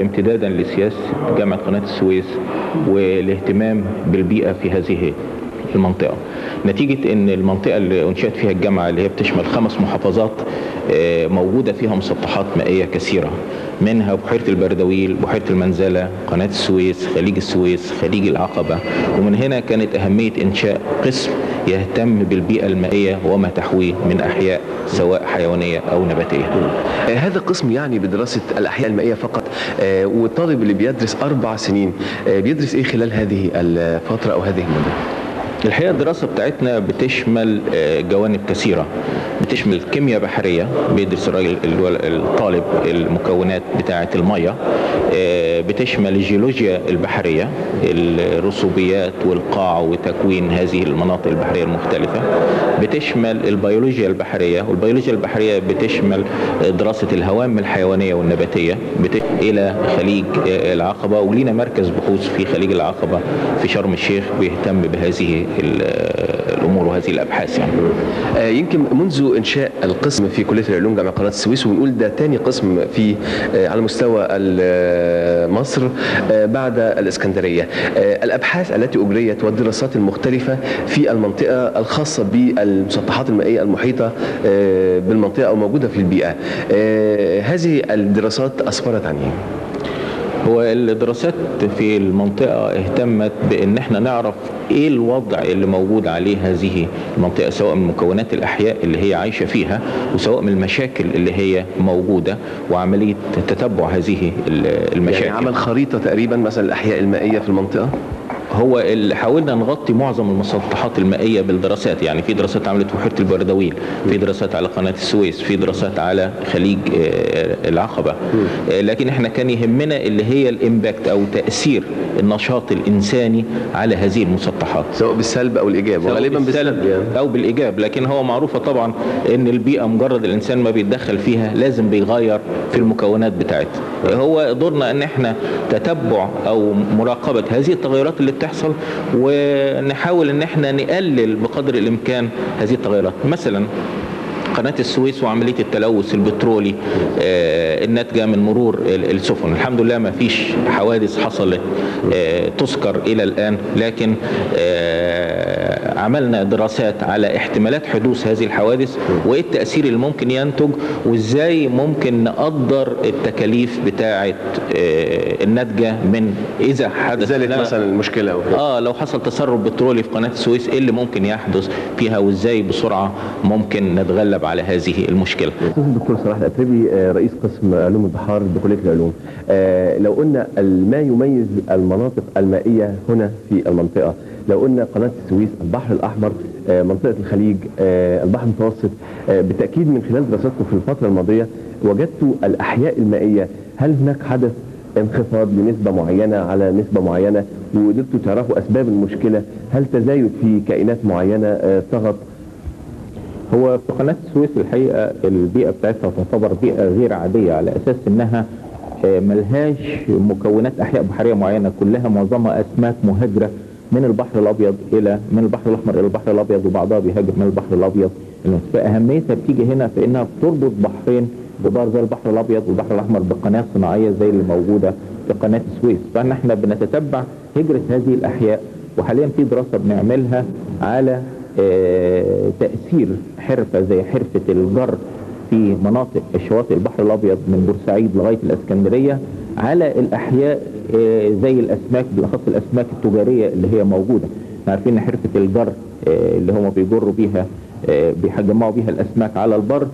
امتدادا لسياسة جامعة قناة السويس والاهتمام بالبيئة في هذه المنطقة. نتيجة إن المنطقة اللي أنشأت فيها الجامعة اللي هي بتشمل خمس محافظات آه، موجودة فيها مسطحات مائية كثيرة منها بحيرة البردويل بحيرة المنزلة قناة السويس خليج السويس خليج العقبة. ومن هنا كانت أهمية إنشاء قسم يهتم بالبيئة المائية وما تحويه من أحياء سواء حيوانية أو نباتية. آه، هذا قسم يعني بدراسة الأحياء المائية فقط. آه، والطالب اللي بيدرس أربع سنين آه، بيدرس إيه خلال هذه الفترة أو هذه المدة؟ الحقيقة الدراسة بتاعتنا بتشمل جوانب كثيرة. بتشمل كيمياء بحرية بيدرس الطالب المكونات بتاعة المية. آه، بتشمل الجيولوجيا البحرية الرسوبيات والقاع وتكوين هذه المناطق البحرية المختلفة. بتشمل البيولوجيا البحرية والبيولوجيا البحرية بتشمل دراسة الهوام الحيوانية والنباتية. بت... إلى خليج آه، العقبة ولينا مركز بحوث في خليج العقبة في شرم الشيخ بيهتم بهذه ال- الأمور وهذه الأبحاث يعني. آه، يمكن منذ إنشاء القسم في كلية العلوم جامعة قناة السويس ونقول ده تاني قسم في آه، على مستوى آه، مصر آه، بعد الإسكندرية. آه، الأبحاث التي أجريت والدراسات المختلفة في المنطقة الخاصة بالمسطحات المائية المحيطة آه، بالمنطقة أو موجودة في البيئة. هذه الدراسات أسفرت عن إيه؟ هو الدراسات في المنطقة اهتمت بإن إحنا نعرف إيه الوضع اللي موجود عليه هذه المنطقة سواء من مكونات الأحياء اللي هي عايشة فيها وسواء من المشاكل اللي هي موجودة وعملية تتبع هذه المشاكل. يعني عمل خريطة تقريبا مثلا الأحياء المائية في المنطقة؟ هو اللي حاولنا نغطي معظم المسطحات المائية بالدراسات. يعني في دراسات عملت في بحيرة البردويل في دراسات على قناة السويس في دراسات على خليج آه، آه، لكن إحنا كان يهمنا اللي هي الإمباكت أو تأثير النشاط الإنساني على هذه المسطحات سواء بالسلب أو الإيجاب سواء وغالبا بالسلب يعني. أو بالإيجاب. لكن هو معروفة طبعا إن البيئة مجرد الإنسان ما بيتدخل فيها لازم بيغير في المكونات بتاعتها. هو دورنا إن إحنا تتبع أو مراقبة هذه التغيرات اللي بتحصل ونحاول إن إحنا نقلل بقدر الإمكان هذه التغيرات. مثلا قناة السويس وعملية التلوث البترولي آه، الناتجة من مرور ال- السفن. الحمد لله ما فيش حوادث حصلت آه، تذكر إلى الآن. لكن آه، عملنا دراسات على احتمالات حدوث هذه الحوادث وإيه التأثير اللي ممكن ينتج وإزاي ممكن نقدر التكاليف بتاعة آه، الناتجة من إذا حدث لنا- مثلا المشكلة أو كده؟ آه لو حصل تسرب بترولي في قناة السويس إيه اللي ممكن يحدث فيها وإزاي بسرعة ممكن نتغلب على هذه المشكلة. أستاذ الدكتور صلاح الأتربي آه، رئيس قسم علوم البحار بكلية العلوم. آه، لو قلنا ما يميز المناطق المائية هنا في المنطقة لو قلنا قناة السويس البحر الأحمر آه، منطقة الخليج البحر المتوسط بالتأكيد من خلال دراستكم في الفترة الماضية وجدتوا الأحياء المائية. هل هناك حدث انخفاض بنسبة معينة على نسبة معينة؟ وقدرتوا تعرفوا أسباب المشكلة. هل تزايد في كائنات معينة طغت هو في قناة السويس الحقيقة البيئة بتاعتها تعتبر بيئة غير عادية على أساس إنها آه، ملهاش مكونات أحياء بحرية معينة كلها معظمها أسماك مهاجرة من البحر الأبيض إلى من البحر الأحمر إلى البحر الأبيض وبعضها بيهاجر من البحر الأبيض فأهميتها بتيجي هنا في إنها بتربط بحرين كبار زي البحر الأبيض والبحر الأحمر بقناة صناعية زي اللي موجودة في قناة السويس إحنا بنتتبع هجرة هذه الأحياء وحاليا في دراسة بنعملها على آه، تأثير حرفة زي حرفة الجر في مناطق الشواطئ البحر الأبيض من بورسعيد لغاية الإسكندرية على الأحياء آه، زي الأسماك بالأخص الأسماك التجارية اللي هي موجودة. إحنا عارفين إن حرفة الجر آه، اللي هم بيجروا بيها بيجمعوا بيها الأسماك على البر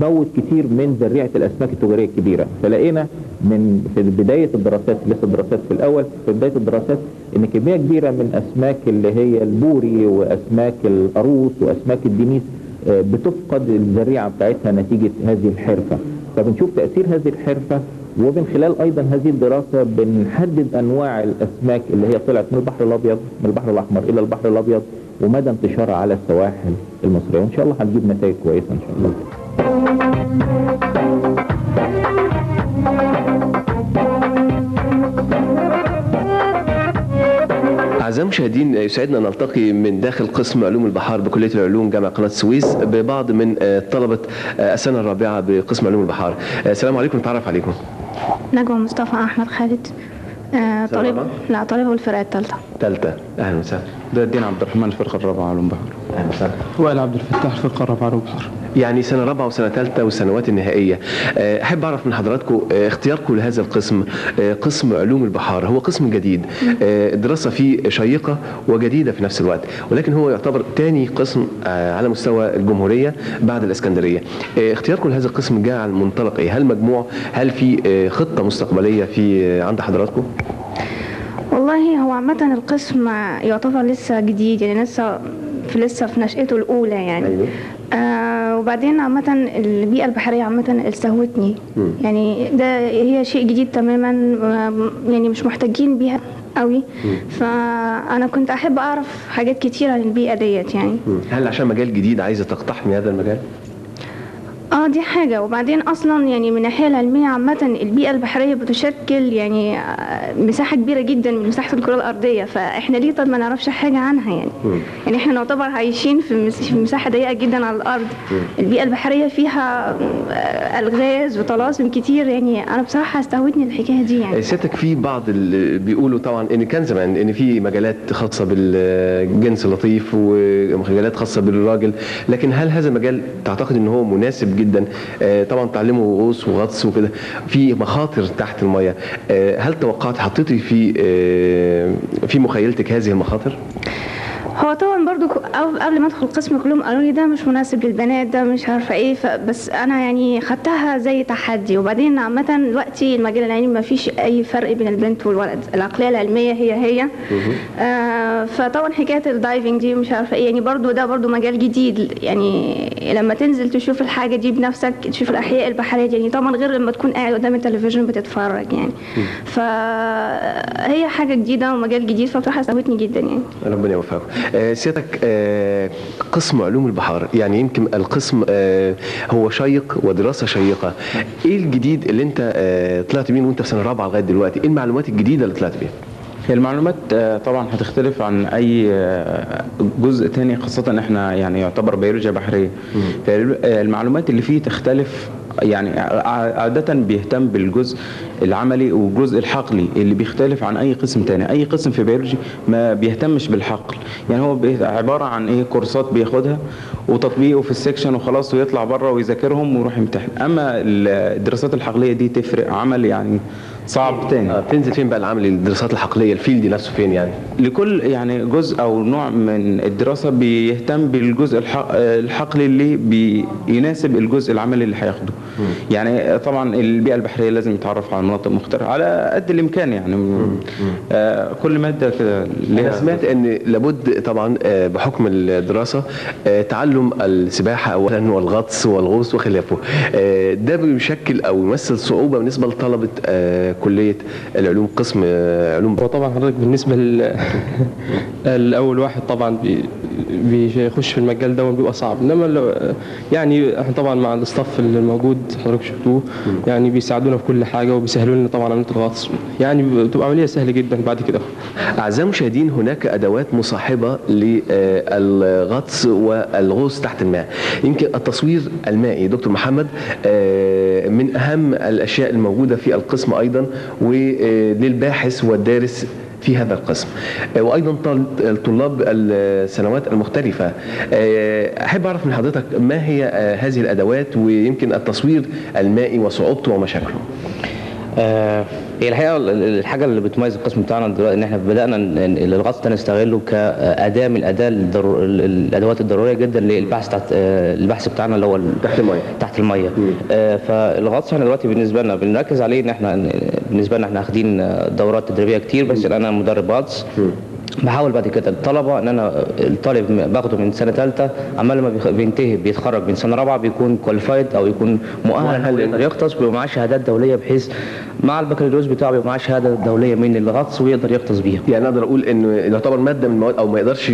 بتموت كتير من ذريعة الأسماك التجارية الكبيرة. فلقينا من في بداية الدراسات لسه الدراسات في الأول في بداية الدراسات إن كمية كبيرة من أسماك اللي هي البوري وأسماك القاروص وأسماك الدنيس آه، بتفقد الذريعة بتاعتها نتيجة هذه الحرفة. فبنشوف تأثير هذه الحرفة ومن خلال أيضا هذه الدراسة بنحدد أنواع الأسماك اللي هي طلعت من البحر الأبيض من البحر الأحمر إلى البحر الأبيض ومدى انتشارها على السواحل المصرية. وإن شاء الله هنجيب نتائج كويسة إن شاء الله. أعزائي المشاهدين يسعدنا أن نلتقي من داخل قسم علوم البحار بكلية العلوم جامعة قناة السويس ببعض من آه، طلبة آه، السنة الرابعة بقسم علوم البحار. آه، السلام عليكم نتعرف عليكم. نجوى مصطفى أحمد خالد. آه طالب؟ لا طالبه الفرقة الثالثة. ثالثة. أهلا وسهلا. ده الدين عبد الرحمن الفرقة الرابعة علوم بحر أهلا وسهلا. وائل عبد الفتاح الفرقة الرابعة علوم بحر يعني سنة رابعة وسنة ثالثة والسنوات النهائية. آه، أحب أعرف من حضراتكم آه، اختياركم لهذا القسم آه، قسم علوم البحار. هو قسم جديد الدراسة فيه شيقة وجديدة في نفس الوقت ولكن هو يعتبر تاني قسم على مستوى الجمهورية بعد الإسكندرية. آه، اختياركم لهذا القسم جاء على منطلق إيه؟ هل مجموع هل في خطة مستقبلية في عند حضراتكم؟ والله هو عامة القسم يعتبر لسه جديد يعني لسه في لسه في نشأته الأولى يعني. أيوه. آه وبعدين عامة البيئة البحرية عامة استهوتني. يعني ده هي شيء جديد تماما آم، يعني مش محتاجين بيها قوي. فأنا كنت أحب أعرف حاجات كتير عن البيئة ديت يعني. هل عشان مجال جديد عايزة تقتحمي هذا المجال؟ آه دي حاجة. وبعدين أصلا يعني من الناحية العلمية عامة البيئة البحرية بتشكل يعني آه، مساحة كبيرة جدا من مساحة الكرة الأرضية. فإحنا ليه طب ما نعرفش حاجة عنها يعني؟ يعني إحنا نعتبر عايشين في مس- في مساحة ضيقة جدا على الأرض. البيئة البحرية فيها آه، ألغاز وطلاسم كتير يعني. أنا بصراحة استهوتني الحكاية دي يعني. سيادتك في بعض اللي بيقولوا طبعا إن كان زمان إن في مجالات خاصة بالجنس اللطيف ومجالات خاصة بالراجل لكن هل هذا المجال تعتقد إن هو مناسب جدا. آه، طبعا تعلموا غوص وغطس وكده. في مخاطر تحت المية. آه، هل توقعت حطيتي في آه، في مخيلتك هذه المخاطر؟ هو طبعا برضو ك- أو- قبل ما أدخل القسم كلهم قالوا لي ده مش مناسب للبنات ده مش عارفة إيه فبس أنا يعني خدتها زي تحدي. وبعدين عامة دلوقتي المجال العلمي ما فيش أي فرق بين البنت والولد العقلية العلمية هي هي. آه فطبعا حكاية الدايفنج دي مش عارفة إيه يعني برضو ده برضو مجال جديد. يعني لما تنزل تشوف الحاجة دي بنفسك تشوف الأحياء البحرية دي يعني طبعا غير لما تكون قاعد قدام التلفزيون بتتفرج يعني. فهي حاجة جديدة ومجال جديد فبصراحة استهوتني جدا يعني. ربنا يوفقك. آه، سيادتك آه، قسم علوم البحار يعني يمكن القسم آه، هو شيق ودراسة شيقة. إيه الجديد اللي أنت آه، طلعت بيه وأنت في سنة رابعة لغاية دلوقتي؟ إيه المعلومات الجديدة اللي طلعت بيها؟ هي المعلومات آه، طبعا هتختلف عن أي جزء تاني خاصة إحنا يعني يعتبر بيولوجيا بحرية. فالمعلومات اللي فيه تختلف يعني عادة بيهتم بالجزء العملي والجزء الحقلي اللي بيختلف عن أي قسم تاني. أي قسم في بيولوجي ما بيهتمش بالحقل. يعني هو عبارة عن إيه؟ كورسات بياخدها وتطبيقه في ال section وخلاص ويطلع بره ويذاكرهم ويروح يمتحن. أما الدراسات الحقلية دي تفرق عمل يعني صعب تاني. آه، بتنزل فين بقى العمل الدراسات الحقلية الفيلد نفسه فين يعني؟ لكل يعني جزء أو نوع من الدراسة بيهتم بالجزء الح- الحقلي اللي بيناسب الجزء العملي اللي هياخده. يعني طبعا البيئة البحرية لازم يتعرف على مناطق مختلفة على قد الإمكان يعني. آه كل مادة كده أنا سمعت إن لابد طبعا آه، بحكم الدراسة آه، تعلم السباحة اولا والغطس والغوص وخلافه. آه، ده بيشكل أو يمثل صعوبة بالنسبة لطلبة كلية العلوم قسم علوم. هو طبعا حضرتك بالنسبة لل- الأول واحد طبعا بيخش في المجال ده بيبقى صعب. إنما لو يعني إحنا طبعا مع الاستاف اللي موجود حضرتك شفتوه يعني بيساعدونا في كل حاجة وبيسهلوا لنا طبعا عملية الغطس. يعني بتبقى عملية سهلة جدا بعد كده. أعزائي المشاهدين هناك أدوات مصاحبة للغطس والغوص تحت الماء. يمكن التصوير المائي دكتور محمد آه، من أهم الأشياء الموجودة في القسم أيضا وللباحث والدارس في هذا القسم. آه، وأيضا طل- طلاب السنوات المختلفة. آه، أحب أعرف من حضرتك ما هي آه، هذه الأدوات ويمكن التصوير المائي وصعوبته ومشاكله؟ هي الحقيقة ال- ال- الحاجة اللي بتميز القسم بتاعنا دلوقتي إن إحنا بدأنا الغطس ده نستغله كأداة من الأداة الأدوات الضرورية جدا للبحث تحت البحث بتاعنا اللي هو ال- تحت المية. تحت المية. آه، فالغطس إحنا دلوقتي بالنسبة لنا بنركز عليه إن إحنا بالنسبة لنا إحنا واخدين آه، دورات تدريبية كتير بس أنا مدرب غطس بحاول بعد كده الطلبة إن أنا الطالب باخده من سنة ثالثه عمال بيخ- بينتهي بيتخرج من سنة رابعة بيكون كواليفايد أو يكون مؤهل يقدر يغطس بيبقى معاه شهادات دولية بحيث مع البكالوريوس بتاعه بيبقى معاه شهادة دولية من الغطس ويقدر يغطس بيها يعني أقدر أقول إنه يعتبر مادة من المواد أو ما يقدرش.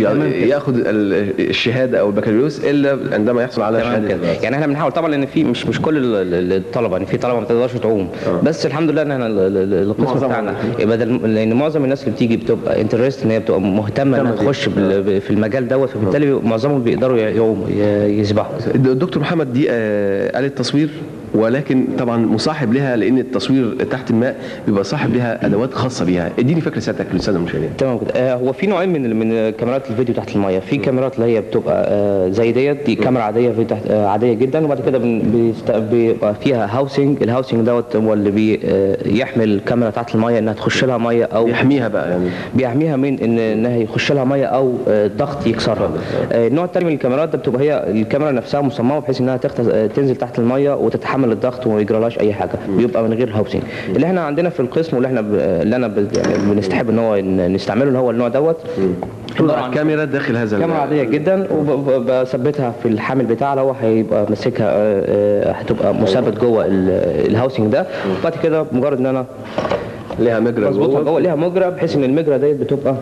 ياخد ال- الشهادة أو البكالوريوس إلا عندما يحصل على شهادة كده. يعني إحنا بنحاول طبعا إن في مش مش كل ال- ال- الطلبة يعني في طلبة ما تقدرش تعوم بس الحمد لله إن إحنا ال- ال- ال- القسم. بتاعنا بدل لأن معظم الناس اللي بتيجي بتبقى انترست إن هي بتبقى مهتمة إنها تخش في المجال دوت فبالتالي معظمهم بيقدروا يسبحوا. الدكتور محمد دي آه، آلة تصوير؟ ولكن طبعا مصاحب لها لأن التصوير تحت الماء بيبقى صاحب لها أدوات خاصة بيها. إديني فكرة سيادتك للساده المشاهدين. تمام. كده آه هو في نوعين من من كاميرات الفيديو تحت الميه في كاميرات اللي هي بتبقى آه زي ديت دي كاميرا عادية في تحت آه عادية جدا وبعد كده بيبقى فيها housing ال housing دوت هو اللي بي آه الكاميرا تحت الميه إنها تخش لها مية أو يحميها بقى يعني. بيحميها من ان إنها يخش لها مية أو آه، الضغط يكسرها. آه، النوع الثاني من الكاميرات ده بتبقى هي الكاميرا نفسها مصممة بحيث إنها تنزل تحت المية وتتحمل الضغط وما يجرالهاش أي حاجة بيبقى من غير housing اللي إحنا عندنا في القسم واللي إحنا ب... اللي أنا ب... يعني بنستحب إن هو نستعمله اللي هو النوع دوت توضع الكاميرا داخل هذا كاميرا عادية جدا وبثبتها في الحامل بتاعها اللي هو هيبقى ماسكها آه، آه، هتبقى مثبت جوه ال- ال housing ده. وبعد كده مجرد إن أنا ليها مجرى مظبوطها جوه. جوه ليها مجرى بحيث إن المجرى ديت بتبقى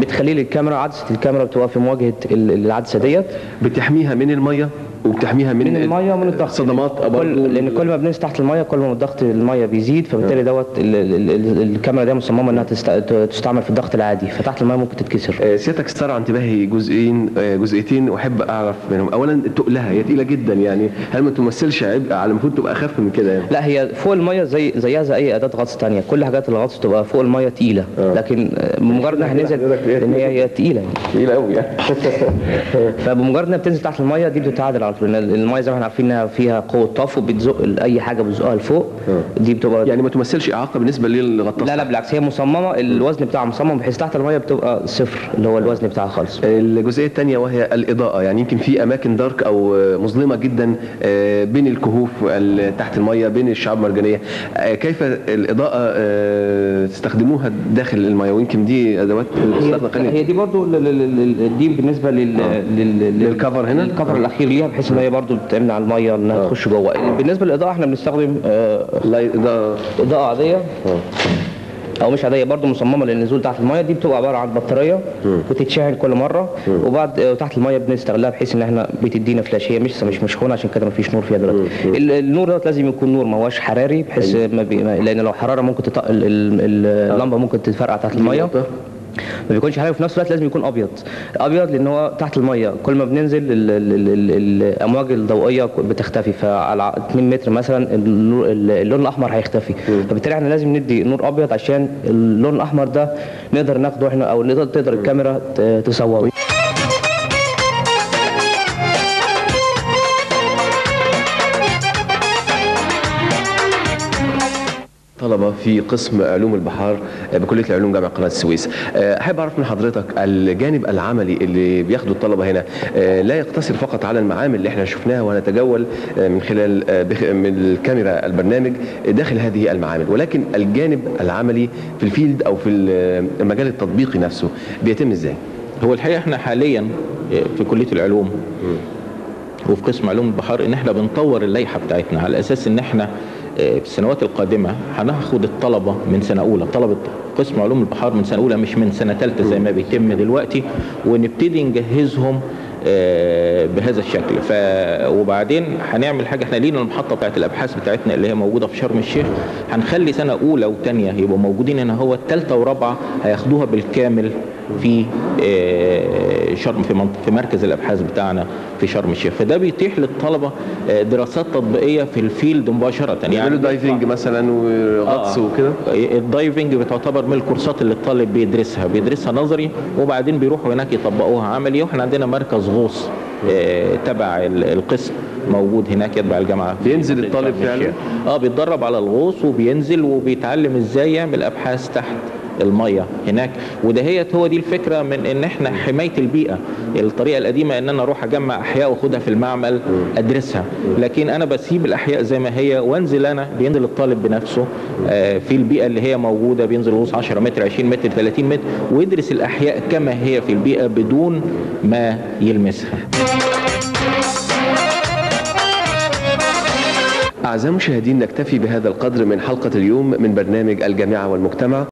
بتخلي لي الكاميرا عدسة الكاميرا بتبقى في مواجهة ال- العدسة ديت. بتحميها من المية؟ وبتحميها من من المية ومن الضغط. صدمات كل برضه لأن كل ما بننزل تحت المية كل ما ضغط المية بيزيد فبالتالي دوت ال- ال- ال- الكاميرا دي مصممة إنها تست- تستعمل في الضغط العادي فتحت المية ممكن تتكسر. آه، سيادتك استرعى انتباهي جزئين آه، جزئيتين واحب أعرف منهم. اولا تقلها هي تقيلة جدا يعني. هل ما تمثلش عبء؟ على المفروض تبقى أخف من كده يعني. لا هي فوق المية زي زيها زي أي أداة غطس تانية. كل حاجات الغطس تبقى فوق المية تقيلة. لكن آه، بمجرد إنها هننزل لأن هي هي تقيلة يعني. تقيلة قوي يعني. فبمجرد إنها بتنزل تحت المية دي بتتعادل على طول لأن المية زي ما إحنا عارفين إنها فيها قوة طف وبتزق أي حاجة بتزقها لفوق. دي بتبقى يعني ما تمثلش إعاقة بالنسبة للغطاس لا لا بالعكس هي مصممة. الوزن بتاعها مصمم بحيث تحت المية بتبقى صفر اللي هو الوزن بتاعها خالص. الجزئية الثانية وهي الإضاءة. يعني يمكن في أماكن دارك أو آه، مظلمة جدا آه، بين الكهوف ال- تحت المية بين الشعاب المرجانيه آه، كيف الإضاءة آه، تستخدموها داخل المية؟ ويمكن دي أدوات هي دي برضو دي بالنسبة لل- للكفر هنا؟ الكفر الأخير ليها. بحيث إن هي برضو بتمنع المية إنها تخش جوه. بالنسبة للإضاءة إحنا بنستخدم آه، إضاءة. إضاءة عادية. أو مش عادية برضو مصممة للنزول تحت المية. دي بتبقى عبارة عن بطارية بتتشحن كل مرة. وبعد آه، تحت المية بنستغلها بحيث إن إحنا بتدينا فلاش هي مش مش مشحونة عشان كده مفيش نور فيها دلوقتي. ال- النور دوت لازم يكون نور ما هوش حراري بحيث ما بي... ما- لأن لو حرارة ممكن تط... ال- ال- اللمبة ممكن تتفرقع تحت المية. ما بيكونش حراري وفي نفس الوقت لازم يكون أبيض. أبيض لأن هو تحت المية. كل ما بننزل ال- ال- ال- ال- الأمواج الضوئية بتختفي. فعلى 2 متر مثلا اللون الأحمر هيختفي. فبالتالي إحنا لازم ندي نور أبيض عشان اللون الأحمر ده نقدر ناخده إحنا أو نقدر تقدر الكاميرا تصوره طلبة في قسم علوم البحار بكلية العلوم جامعة قناة السويس. آه، أحب أعرف من حضرتك الجانب العملي اللي بياخده الطلبة هنا آه، لا يقتصر فقط على المعامل اللي إحنا شفناها ونتجول آه، من خلال آه، من الكاميرا البرنامج داخل هذه المعامل. ولكن الجانب العملي في الفيلد أو في المجال التطبيقي نفسه بيتم إزاي؟ هو الحقيقة إحنا حاليا في كلية العلوم وفي قسم علوم البحار إن إحنا بنطور اللائحة بتاعتنا على أساس إن إحنا آه، السنوات القادمة هناخد الطلبة من سنة أولى. طلبة قسم علوم البحار من سنة أولى مش من سنة ثالثه زي ما بيتم دلوقتي ونبتدي نجهزهم بهذا الشكل. ف وبعدين هنعمل حاجة إحنا لينا المحطة بتاعت الأبحاث بتاعتنا اللي هي موجودة في شرم الشيخ. هنخلي سنة أولى وثانيه يبقوا موجودين هنا. هو الثالثه ورابعة هياخدوها بالكامل في آه، شرم في في مركز الأبحاث بتاعنا في شرم الشيخ. فده بيتيح للطلبة آه، دراسات تطبيقية في ال field مباشرة. يعملوا diving مثلا وغطس آه. وكده؟ ال diving بتعتبر من الكورسات اللي الطالب بيدرسها. بيدرسها نظري وبعدين بيروحوا هناك يطبقوها عملي. وإحنا عندنا مركز غوص آه، تبع ال- القسم موجود هناك يتبع الجامعة بينزل الطالب. فعلا؟ آه بيتدرب على الغوص وبينزل وبيتعلم إزاي يعمل أبحاث تحت المية هناك. ودهيت هو دي الفكرة من إن إحنا حماية البيئة. الطريقة القديمة إن أنا أروح أجمع أحياء وأخدها في المعمل أدرسها. لكن أنا بسيب الأحياء زي ما هي وأنزل أنا بينزل الطالب بنفسه آه، في البيئة اللي هي موجودة بينزل غوص 10 متر 20 متر 30 متر ويدرس الأحياء كما هي في البيئة بدون ما يلمسها. أعزائي المشاهدين نكتفي بهذا القدر من حلقة اليوم من برنامج الجامعة والمجتمع.